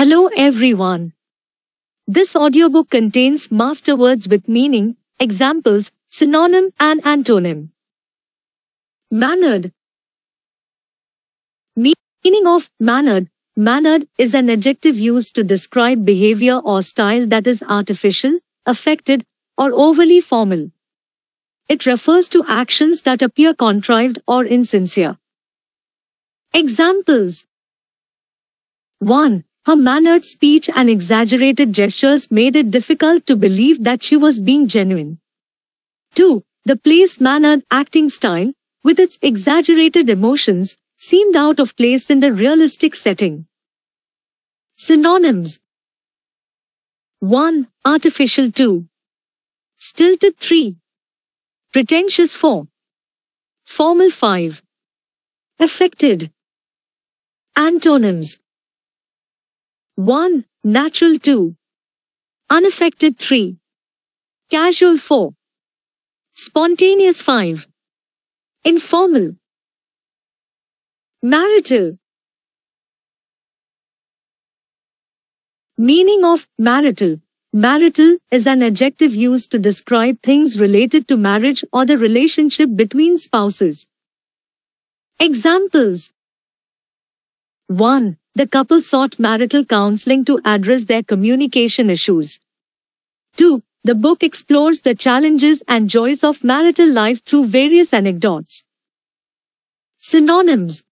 Hello everyone. This audiobook contains master words with meaning, examples, synonym and antonym. Mannered. Meaning of mannered. Mannered is an adjective used to describe behavior or style that is artificial, affected, or overly formal. It refers to actions that appear contrived or insincere. Examples 1. Her mannered speech and exaggerated gestures made it difficult to believe that she was being genuine. 2. The play's mannered acting style, with its exaggerated emotions, seemed out of place in the realistic setting. Synonyms 1. Artificial 2. Stilted 3. Pretentious 4. Formal 5. Affected. Antonyms 1. Natural 2. Unaffected 3. Casual 4. Spontaneous 5. Informal. Marital. Meaning of marital. Marital is an adjective used to describe things related to marriage or the relationship between spouses. Examples 1. The couple sought marital counseling to address their communication issues. 2. The book explores the challenges and joys of marital life through various anecdotes. Synonyms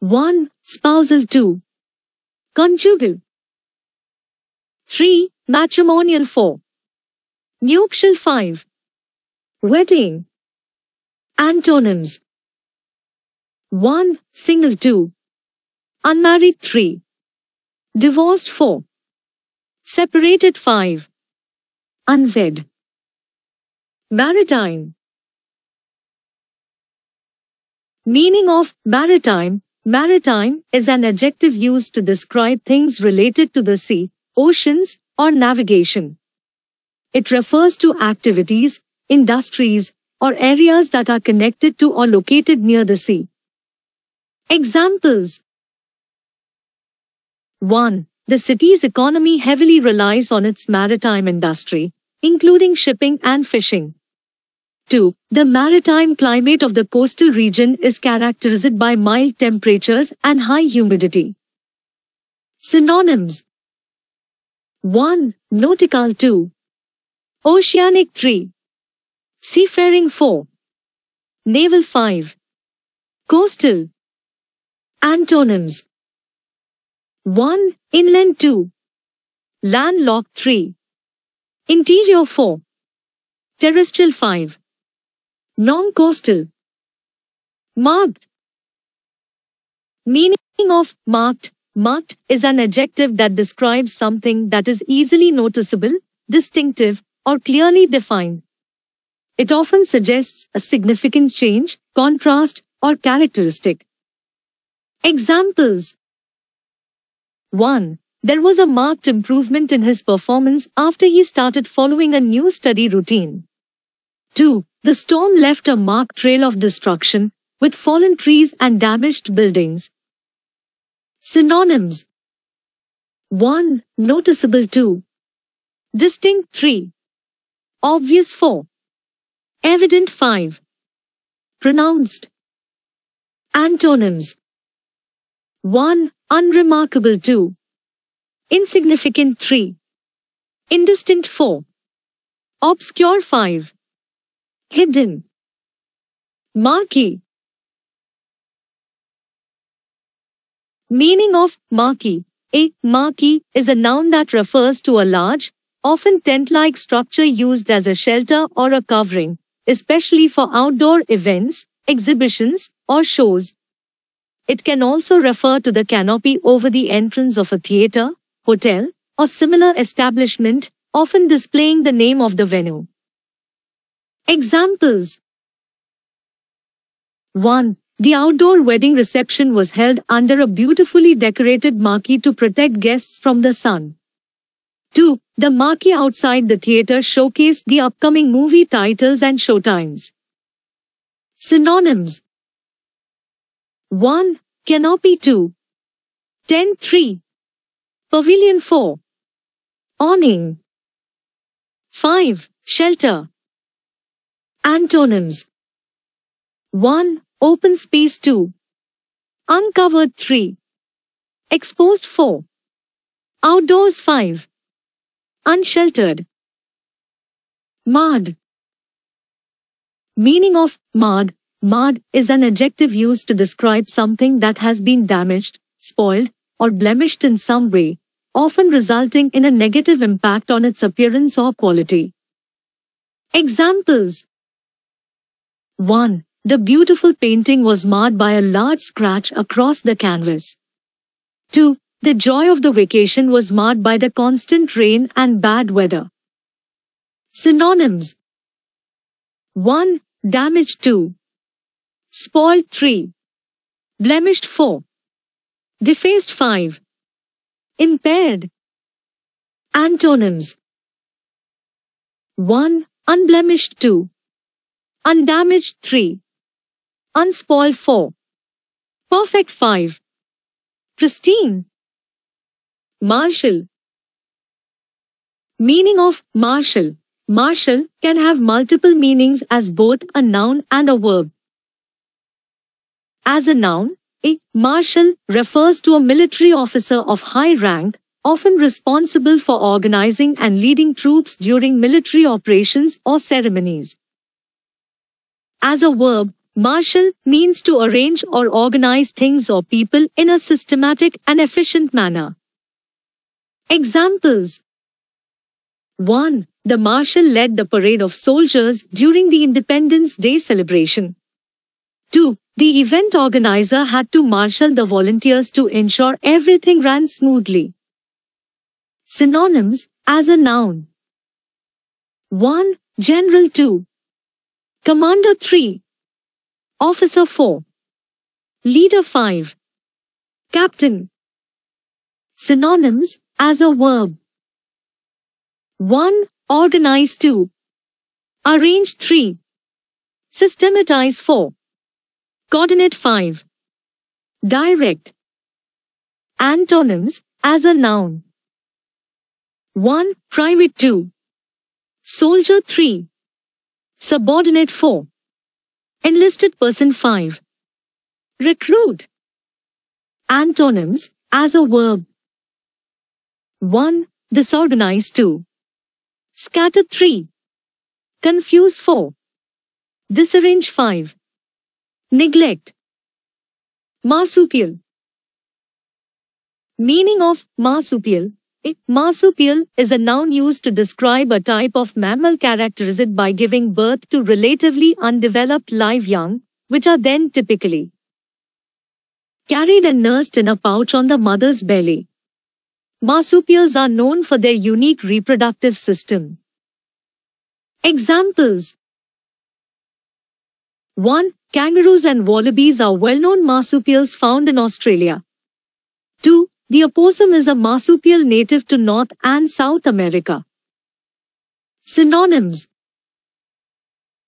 1. Spousal 2. Conjugal 3. Matrimonial 4. Nuptial 5. Wedding Antonyms 1. Single 2. Unmarried 3. Divorced 4. Separated 5. Unwed. Maritime. Meaning of maritime. Maritime is an adjective used to describe things related to the sea, oceans, or navigation. It refers to activities, industries, or areas that are connected to or located near the sea. Examples 1. The city's economy heavily relies on its maritime industry, including shipping and fishing. 2. The maritime climate of the coastal region is characterized by mild temperatures and high humidity. Synonyms 1. Nautical 2. Oceanic 3. Seafaring 4. Naval 5. Coastal. Antonyms 1. Inland 2. Landlocked 3. Interior 4. Terrestrial 5. Non-coastal. Marked. Meaning of marked. Marked is an adjective that describes something that is easily noticeable, distinctive, or clearly defined. It often suggests a significant change, contrast, or characteristic. Examples 1. There was a marked improvement in his performance after he started following a new study routine. 2. The storm left a marked trail of destruction, with fallen trees and damaged buildings. Synonyms 1. Noticeable 2. Distinct 3. Obvious 4. Evident 5. Pronounced. Antonyms 1. Unremarkable 2. Insignificant 3. Indistinct 4. Obscure 5. Hidden. Marquee. Meaning of marquee. A marquee is a noun that refers to a large, often tent-like structure used as a shelter or a covering, especially for outdoor events, exhibitions, or shows. It can also refer to the canopy over the entrance of a theater, hotel, or similar establishment, often displaying the name of the venue. Examples 1. The outdoor wedding reception was held under a beautifully decorated marquee to protect guests from the sun. 2. The marquee outside the theater showcased the upcoming movie titles and showtimes. Synonyms 1. Canopy 2. Tent 3. Pavilion 4. Awning. 5. Shelter. Antonyms 1. Open space 2. Uncovered 3. Exposed 4. Outdoors 5. Unsheltered. Mud. Meaning of marred. Marred is an adjective used to describe something that has been damaged, spoiled, or blemished in some way, often resulting in a negative impact on its appearance or quality. Examples 1. The beautiful painting was marred by a large scratch across the canvas. 2. The joy of the vacation was marred by the constant rain and bad weather. Synonyms 1. Damaged 2. Spoiled 3. Blemished 4. Defaced 5. Impaired. Antonyms 1. Unblemished 2. Undamaged 3. Unspoiled 4. Perfect 5. Pristine. Marshal. Meaning of marshal. Marshal can have multiple meanings as both a noun and a verb. As a noun, a marshal refers to a military officer of high rank, often responsible for organizing and leading troops during military operations or ceremonies. As a verb, marshal means to arrange or organize things or people in a systematic and efficient manner. Examples 1. The marshal led the parade of soldiers during the Independence Day celebration. 2. The event organizer had to marshal the volunteers to ensure everything ran smoothly. Synonyms as a noun. 1. General 2. Commander 3. Officer 4. Leader 5. Captain. Synonyms as a verb. 1. Organize 2. Arrange 3. Systematize 4. Coordinate 5. Direct. Antonyms as a noun. 1. Private 2. Soldier 3. Subordinate 4. Enlisted person 5. Recruit. Antonyms as a verb. 1. Disorganize 2. Scatter 3. Confuse 4. Disarrange 5. Neglect. Marsupial. Meaning of marsupial. A marsupial is a noun used to describe a type of mammal characterized by giving birth to relatively undeveloped live young, which are then typically carried and nursed in a pouch on the mother's belly. Marsupials are known for their unique reproductive system. Examples 1. Kangaroos and wallabies are well-known marsupials found in Australia. 2. The opossum is a marsupial native to North and South America. Synonyms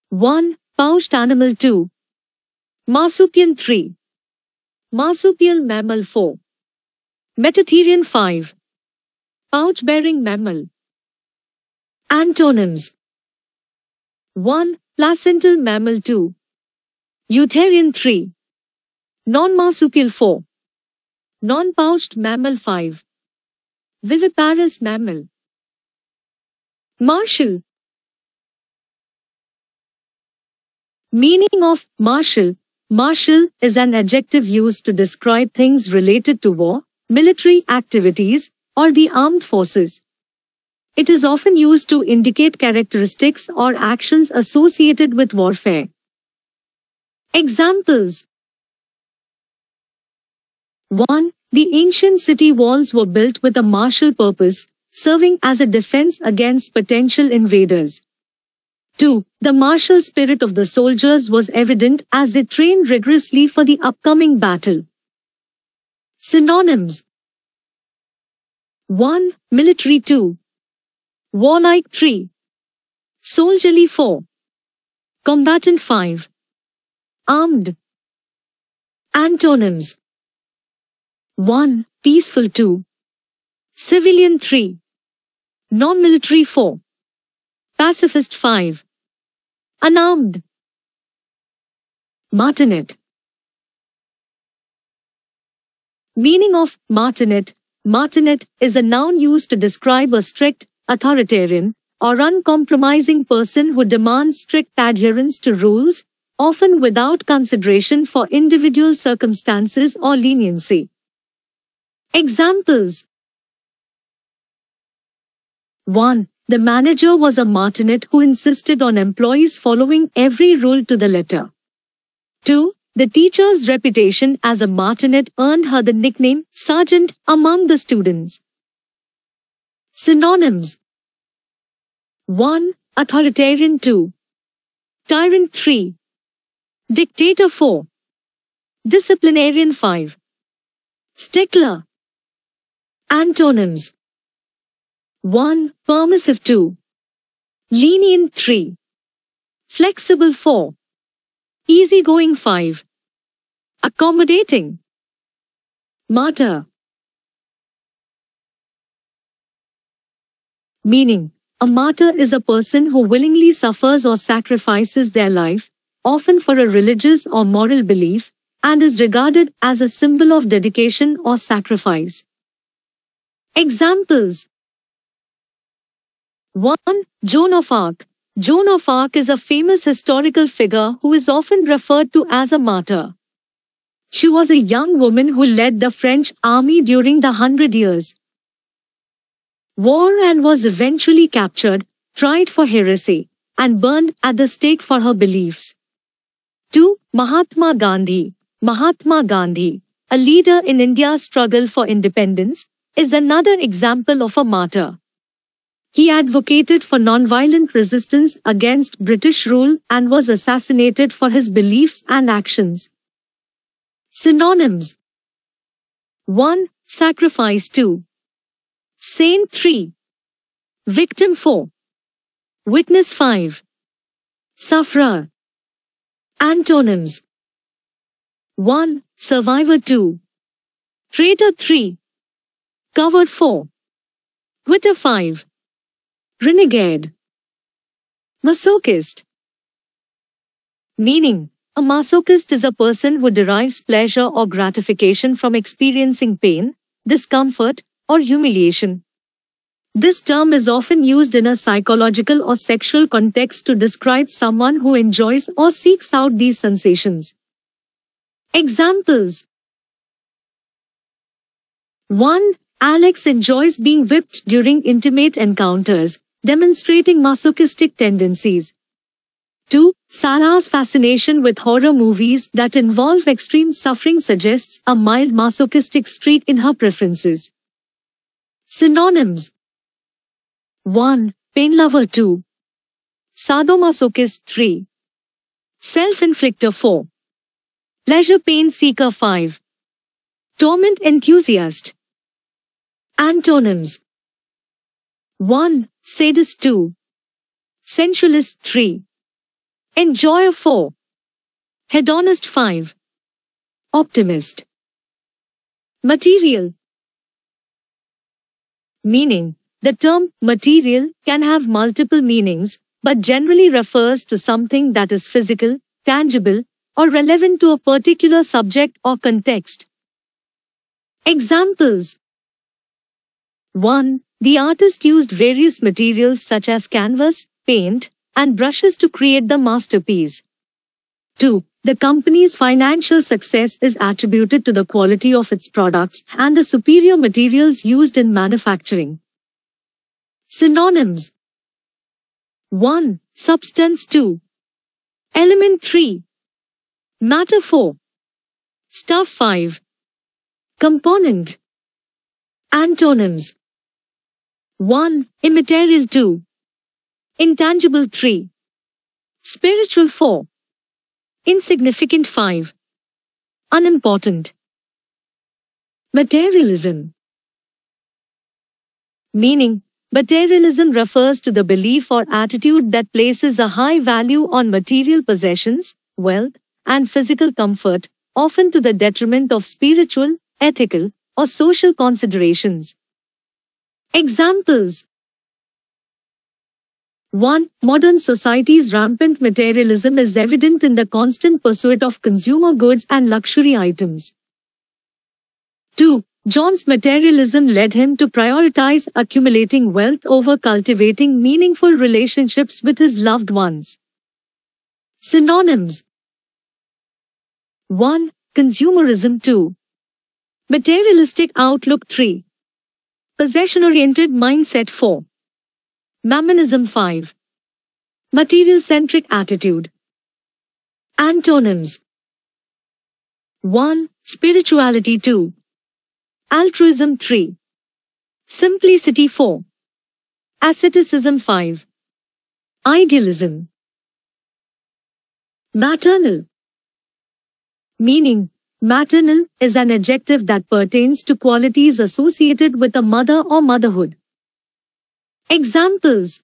1. Pouched animal 2. Marsupial 3. Marsupial mammal 4. Metatherian 5. Pouch-bearing mammal. Antonyms 1. Placental mammal 2. Eutherian 3. Non-marsupial 4. Non-pouched mammal 5. Viviparous mammal. Martial. Meaning of martial. Martial is an adjective used to describe things related to war, military activities, or the armed forces. It is often used to indicate characteristics or actions associated with warfare. Examples 1. The ancient city walls were built with a martial purpose, serving as a defense against potential invaders. 2. The martial spirit of the soldiers was evident as they trained rigorously for the upcoming battle. Synonyms 1. Military 2. Warlike 3. Soldierly 4. Combatant 5. Armed. Antonyms 1. Peaceful 2. Civilian 3. Non-military 4. Pacifist 5. Unarmed. Martinet. Meaning of martinet. Martinet is a noun used to describe a strict, authoritarian, or uncompromising person who demands strict adherence to rules, often without consideration for individual circumstances or leniency. Examples 1. The manager was a martinet who insisted on employees following every rule to the letter. 2. The teacher's reputation as a martinet earned her the nickname Sergeant among the students. Synonyms 1. Authoritarian 2. Tyrant 3. Dictator 4. Disciplinarian 5. Stickler. Antonyms 1. Permissive 2. Lenient 3. Flexible 4. Easygoing 5. Accommodating. Martyr. Meaning, a martyr is a person who willingly suffers or sacrifices their life, often for a religious or moral belief, and is regarded as a symbol of dedication or sacrifice. Examples 1. Joan of Arc Joan of Arc is a famous historical figure who is often referred to as a martyr. She was a young woman who led the French army during the Hundred Years' War and was eventually captured, tried for heresy, and burned at the stake for her beliefs. 2. Mahatma Gandhi Mahatma Gandhi, a leader in India's struggle for independence, is another example of a martyr. He advocated for nonviolent resistance against British rule and was assassinated for his beliefs and actions. Synonyms 1. Sacrifice 2. Saint 3. Victim 4. Witness 5. Sufferer. Antonyms 1. Survivor 2. Traitor 3. Covered 4. Quitter 5. Renegade. Masochist. Meaning, a masochist is a person who derives pleasure or gratification from experiencing pain, discomfort, or humiliation. This term is often used in a psychological or sexual context to describe someone who enjoys or seeks out these sensations. Examples 1. Alex enjoys being whipped during intimate encounters, demonstrating masochistic tendencies. 2. Sarah's fascination with horror movies that involve extreme suffering suggests a mild masochistic streak in her preferences. Synonyms 1. Pain lover 2. Sadomasochist 3. Self-inflictor 4. Pleasure pain seeker 5. Torment enthusiast. Antonyms 1. Sadist 2. Sensualist 3. Enjoyer 4. Hedonist 5. Optimist. Material. Meaning. The term material can have multiple meanings, but generally refers to something that is physical, tangible, or relevant to a particular subject or context. Examples 1. The artist used various materials such as canvas, paint, and brushes to create the masterpiece. 2. The company's financial success is attributed to the quality of its products and the superior materials used in manufacturing. Synonyms 1. Substance 2. Element 3. Matter 4. Stuff 5. Component. Antonyms 1. Immaterial 2. Intangible 3. Spiritual 4. Insignificant 5. Unimportant. Materialism. Meaning, materialism refers to the belief or attitude that places a high value on material possessions, wealth, and physical comfort, often to the detriment of spiritual, ethical, or social considerations. Examples 1. Modern society's rampant materialism is evident in the constant pursuit of consumer goods and luxury items. 2. John's materialism led him to prioritize accumulating wealth over cultivating meaningful relationships with his loved ones. Synonyms 1. Consumerism 2. Materialistic outlook 3. Possession-oriented mindset 4. Mammonism 5. Material-centric attitude. Antonyms 1. Spirituality 2. Altruism 3. Simplicity 4. Asceticism 5. Idealism. Maternal. Meaning, maternal is an adjective that pertains to qualities associated with a mother or motherhood. Examples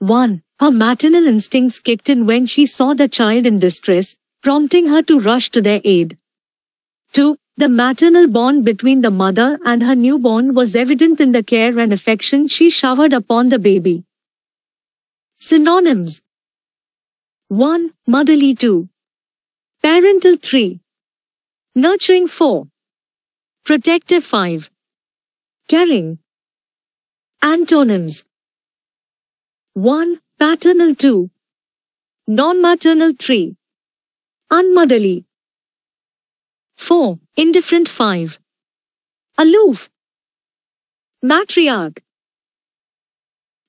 1. Her maternal instincts kicked in when she saw the child in distress, prompting her to rush to their aid. 2. The maternal bond between the mother and her newborn was evident in the care and affection she showered upon the baby. Synonyms 1. Motherly 2. Parental 3. Nurturing 4. Protective 5. Caring. Antonyms 1. Paternal 2. Non-maternal 3. Unmotherly 4. Indifferent 5. Aloof. Matriarch.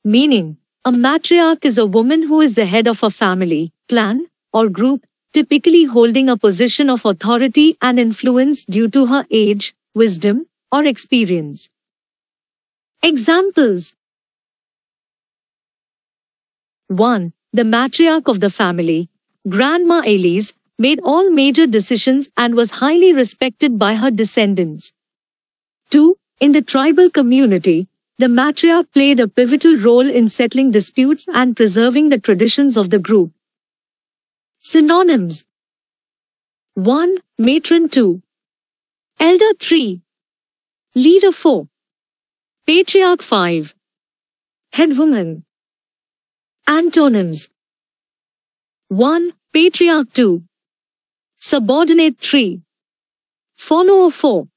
Meaning, a matriarch is a woman who is the head of a family, clan, or group, typically holding a position of authority and influence due to her age, wisdom, or experience. Examples 1. The matriarch of the family, Grandma Elise, made all major decisions and was highly respected by her descendants. 2. In the tribal community, the matriarch played a pivotal role in settling disputes and preserving the traditions of the group. Synonyms 1. Matron 2. Elder 3. Leader 4. Patriarch 5. Headwoman. Antonyms 1. Patriarch 2. Subordinate 3. Follower 4.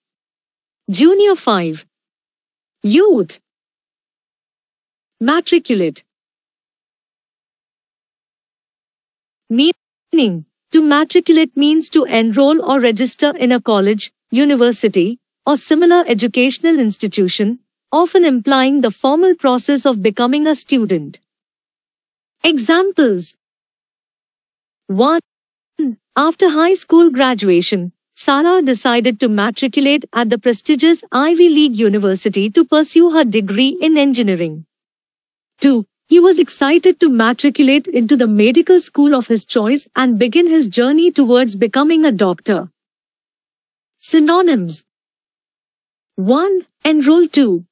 Junior 5. Youth. Matriculate. Meaning, to matriculate means to enroll or register in a college, university, or similar educational institution, often implying the formal process of becoming a student. Examples 1. Hmm. After high school graduation, Sarah decided to matriculate at the prestigious Ivy League University to pursue her degree in engineering. 2. He was excited to matriculate into the medical school of his choice and begin his journey towards becoming a doctor. Synonyms 1. Enroll 2.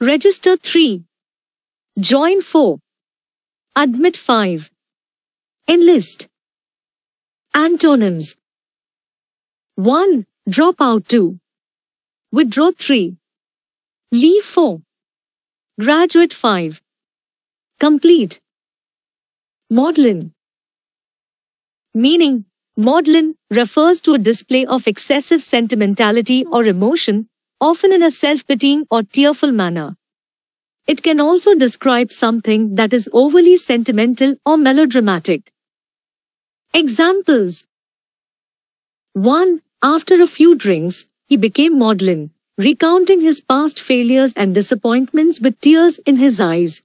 Register 3. Join 4. Admit 5. Enlist. Antonyms 1. Drop out 2. Withdraw 3. Leave 4. Graduate 5. Complete. Maudlin. Meaning, maudlin refers to a display of excessive sentimentality or emotion, often in a self-pitying or tearful manner. It can also describe something that is overly sentimental or melodramatic. Examples 1. After a few drinks, he became maudlin, recounting his past failures and disappointments with tears in his eyes.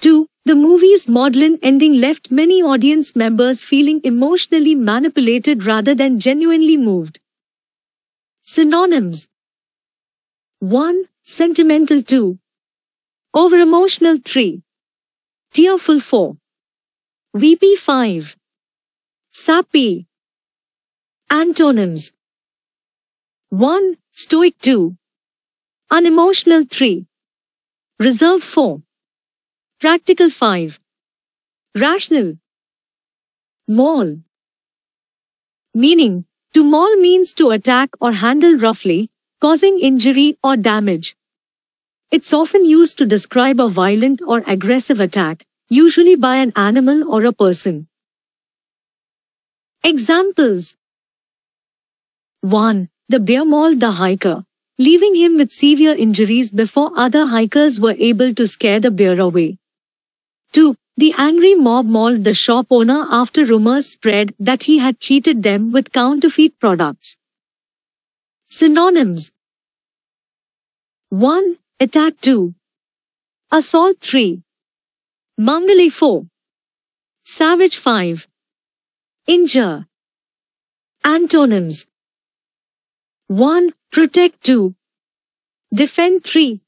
2. The movie's maudlin ending left many audience members feeling emotionally manipulated rather than genuinely moved. Synonyms 1. Sentimental 2. Over emotional 3. Tearful 4. Weepy 5. Sappy. Antonyms 1. Stoic 2. Unemotional 3. Reserve 4. Practical 5. Rational. Maul. Meaning, to maul means to attack or handle roughly, causing injury or damage. It's often used to describe a violent or aggressive attack, usually by an animal or a person. Examples 1. The bear mauled the hiker, leaving him with severe injuries before other hikers were able to scare the bear away. 2. The angry mob mauled the shop owner after rumors spread that he had cheated them with counterfeit products. Synonyms 1. Attack 2. Assault 3. Mangale 4. Savage 5. Injure. Antonyms 1. Protect 2. Defend 3.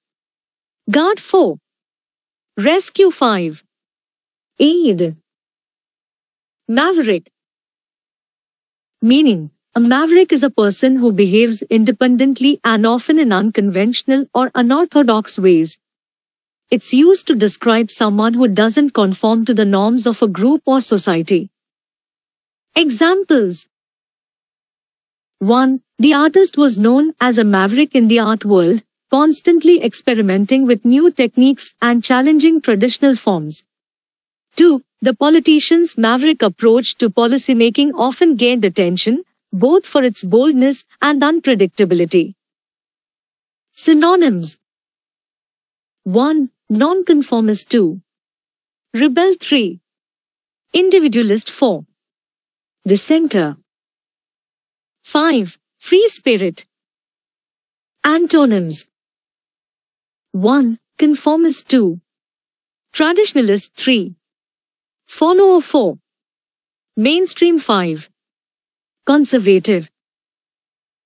Guard 4. Rescue 5. Aid. Maverick. Meaning, a maverick is a person who behaves independently and often in unconventional or unorthodox ways. It's used to describe someone who doesn't conform to the norms of a group or society. Examples 1. The artist was known as a maverick in the art world, constantly experimenting with new techniques and challenging traditional forms. 2. The politician's maverick approach to policymaking often gained attention, both for its boldness and unpredictability. Synonyms 1. Nonconformist 2. Rebel 3. Individualist 4. Dissenter 5. Free spirit. Antonyms 1. Conformist 2. Traditionalist 3. Follower 4. Mainstream 5. Conservative.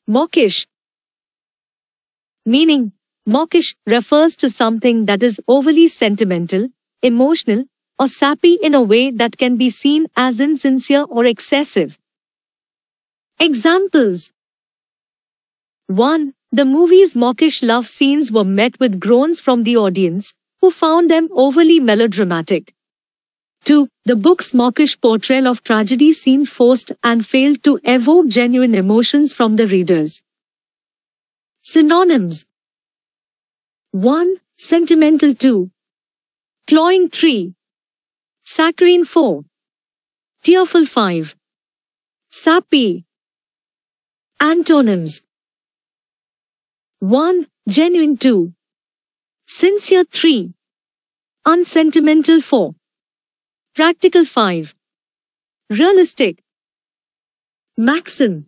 Mawkish. Meaning, mawkish refers to something that is overly sentimental, emotional, or sappy in a way that can be seen as insincere or excessive. Examples 1. The movie's mawkish love scenes were met with groans from the audience, who found them overly melodramatic. 2. The book's mawkish portrayal of tragedy seemed forced and failed to evoke genuine emotions from the readers. Synonyms 1. Sentimental 2. Cloying 3. Saccharine 4. Tearful 5. Sappy. Antonyms 1. Genuine 2. Sincere 3. Unsentimental 4. Practical 5. Realistic. Maxim.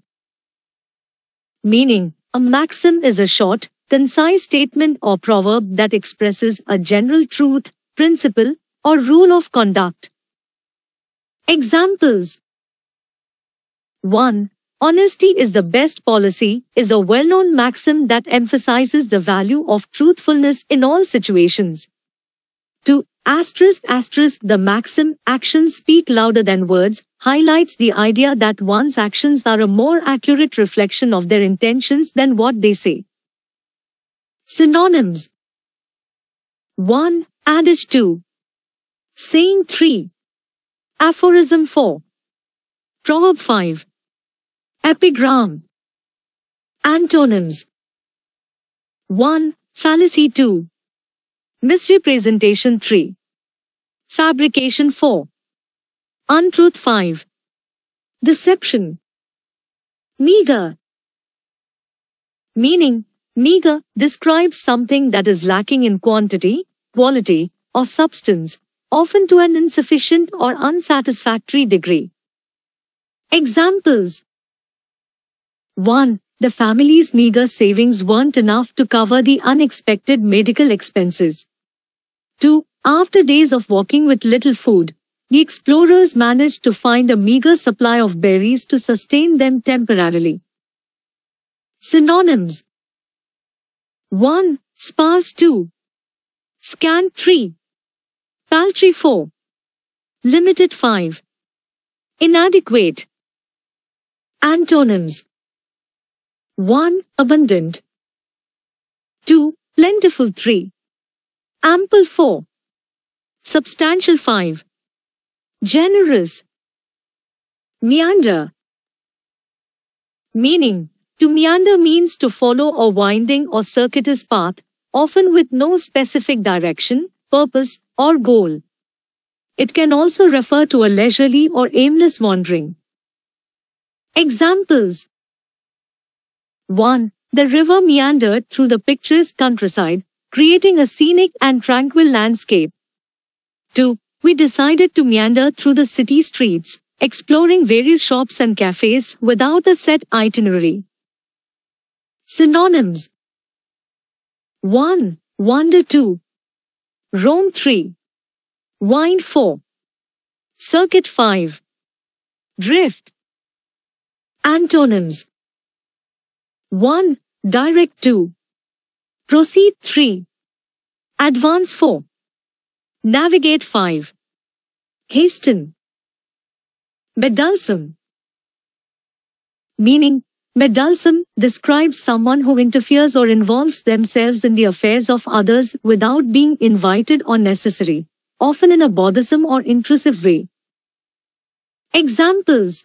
Meaning, a maxim is a short, concise statement or proverb that expresses a general truth, principle, or rule of conduct. Examples 1. Honesty is the best policy is a well-known maxim that emphasizes the value of truthfulness in all situations. 2. Asterisk asterisk the maxim actions speak louder than words highlights the idea that one's actions are a more accurate reflection of their intentions than what they say. Synonyms 1. Adage 2. Saying 3. Aphorism 4. Proverb 5. Epigram. Antonyms 1. Fallacy 2. Misrepresentation 3. Fabrication 4. Untruth 5. Deception. Meager. Meaning, meager describes something that is lacking in quantity, quality, or substance, often to an insufficient or unsatisfactory degree. Examples 1. The family's meager savings weren't enough to cover the unexpected medical expenses. 2. After days of walking with little food, the explorers managed to find a meager supply of berries to sustain them temporarily. Synonyms 1. Sparse 2. Scant 3. Paltry 4. Limited 5. Inadequate. Antonyms 1. Abundant 2. Plentiful 3. Ample 4. Substantial 5. Generous. Meander. Meaning, To meander means to follow a winding or circuitous path, often with no specific direction, purpose, or goal. It can also refer to a leisurely or aimless wandering. Examples 1. The river meandered through the picturesque countryside, creating a scenic and tranquil landscape. 2. We decided to meander through the city streets, exploring various shops and cafes without a set itinerary. Synonyms 1. Wander 2. Roam 3. Wine 4. Circuit 5. Drift. Antonyms 1. Direct 2. Proceed 3. Advance 4. Navigate 5. Hasten. Meddlesome. Meaning, Meddlesome describes someone who interferes or involves themselves in the affairs of others without being invited or necessary, often in a bothersome or intrusive way. Examples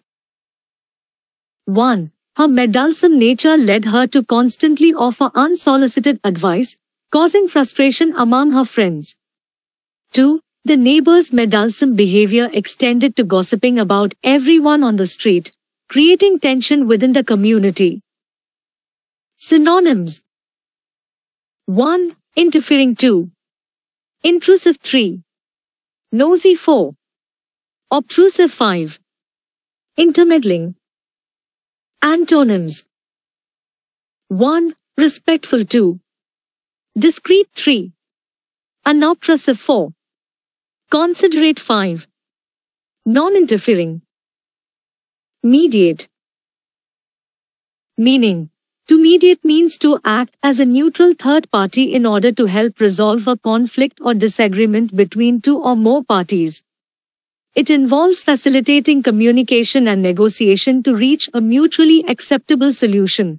1. Her meddlesome nature led her to constantly offer unsolicited advice, causing frustration among her friends. 2. The neighbor's meddlesome behavior extended to gossiping about everyone on the street, creating tension within the community. Synonyms 1. Interfering 2. Intrusive 3. Nosy 4. Obtrusive 5. Intermeddling. Antonyms 1. Respectful 2. Discreet 3. Unobtrusive 4. Considerate 5. Non-interfering. Mediate. Meaning. To mediate means to act as a neutral third party in order to help resolve a conflict or disagreement between two or more parties. It involves facilitating communication and negotiation to reach a mutually acceptable solution.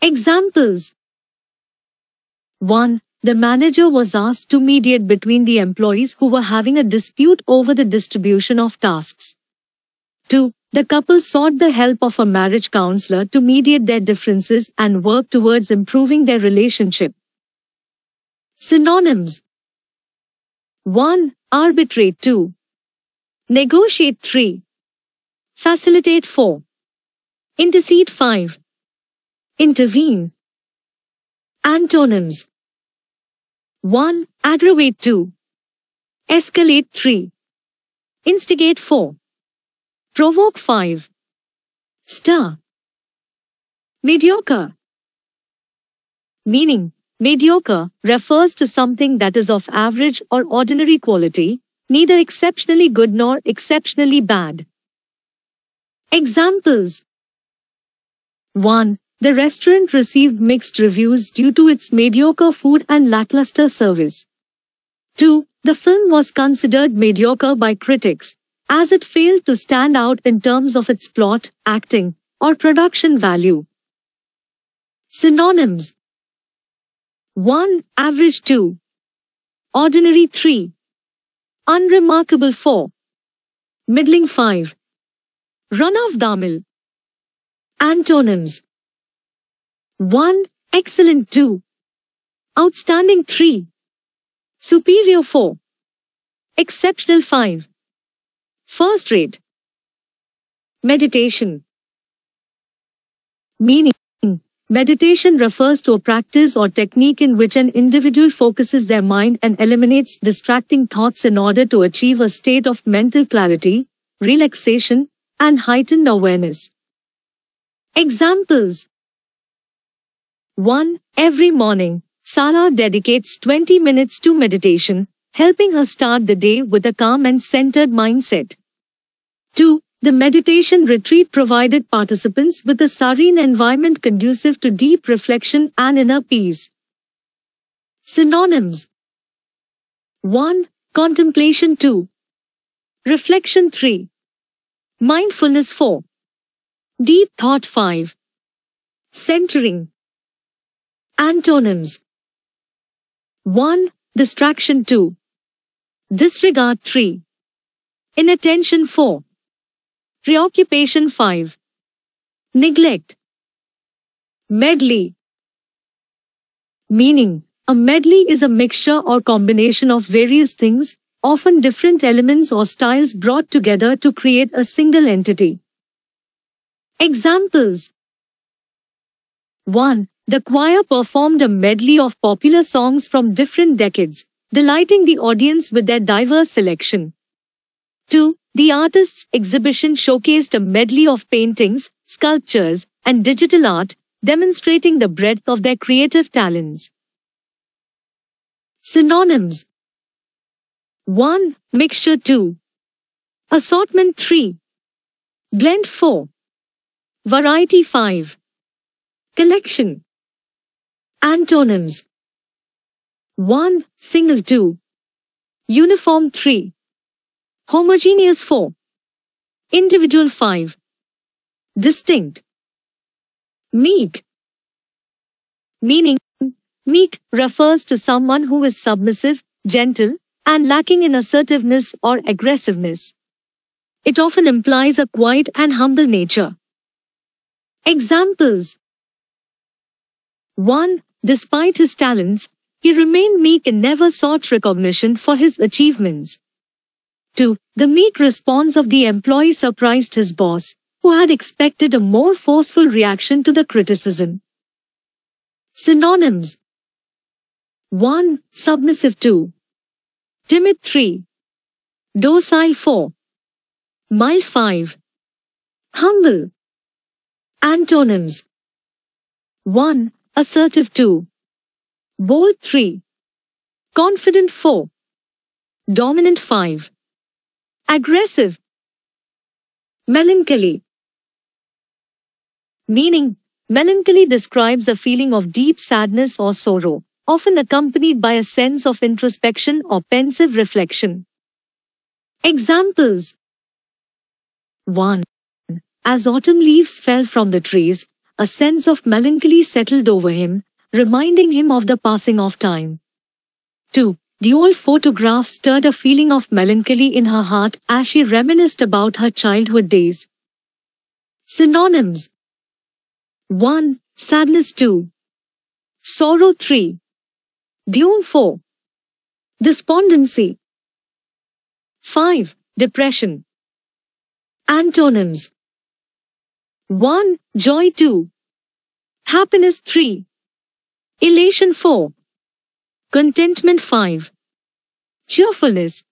Examples 1. The manager was asked to mediate between the employees who were having a dispute over the distribution of tasks. 2. The couple sought the help of a marriage counselor to mediate their differences and work towards improving their relationship. Synonyms 1. Arbitrate 2. Negotiate 3. Facilitate 4. Intercede 5. Intervene. Antonyms 1. Aggravate 2. Escalate 3. Instigate 4. Provoke 5. Star. Mediocre. Meaning, mediocre refers to something that is of average or ordinary quality, neither exceptionally good nor exceptionally bad. Examples 1. The restaurant received mixed reviews due to its mediocre food and lackluster service. 2. The film was considered mediocre by critics, as it failed to stand out in terms of its plot, acting, or production value. Synonyms 1. Average 2. Ordinary 3. Unremarkable 4. Middling 5. Run of Damil. Antonyms 1. Excellent 2. Outstanding 3. Superior 4. Exceptional 5. First rate. Meditation. Meaning. Meditation refers to a practice or technique in which an individual focuses their mind and eliminates distracting thoughts in order to achieve a state of mental clarity, relaxation, and heightened awareness. Examples 1. Every morning, Sara dedicates 20 minutes to meditation, helping her start the day with a calm and centered mindset. 2. The meditation retreat provided participants with a serene environment conducive to deep reflection and inner peace. Synonyms 1. Contemplation 2. Reflection 3. Mindfulness 4. Deep thought 5. Centering. Antonyms 1. Distraction 2. Disregard 3. Inattention 4. Preoccupation 5. Neglect. Medley. Meaning, a medley is a mixture or combination of various things, often different elements or styles brought together to create a single entity. Examples 1. The choir performed a medley of popular songs from different decades, delighting the audience with their diverse selection. 2. The artist's exhibition showcased a medley of paintings, sculptures, and digital art, demonstrating the breadth of their creative talents. Synonyms 1. Mixture 2. Assortment 3. Blend 4. Variety 5. Collection. Antonyms 1. Single 2. Uniform 3. Homogeneous 4. Individual 5. Distinct. Meek. Meaning, meek refers to someone who is submissive, gentle, and lacking in assertiveness or aggressiveness. It often implies a quiet and humble nature. Examples 1. Despite his talents, he remained meek and never sought recognition for his achievements. 2. The meek response of the employee surprised his boss, who had expected a more forceful reaction to the criticism. Synonyms 1. Submissive 2. Timid 3. Docile 4. Mild 5. Humble. Antonyms 1. Assertive 2. Bold 3. Confident 4. Dominant 5. Aggressive. Melancholy. Meaning, melancholy describes a feeling of deep sadness or sorrow, often accompanied by a sense of introspection or pensive reflection. Examples 1. As autumn leaves fell from the trees, a sense of melancholy settled over him, reminding him of the passing of time. 2. The old photograph stirred a feeling of melancholy in her heart as she reminisced about her childhood days. Synonyms 1. Sadness 2. Sorrow 3. Gloom 4. Despondency 5. Depression Antonyms 1. Joy 2. Happiness 3. Elation 4. Contentment 5. Cheerfulness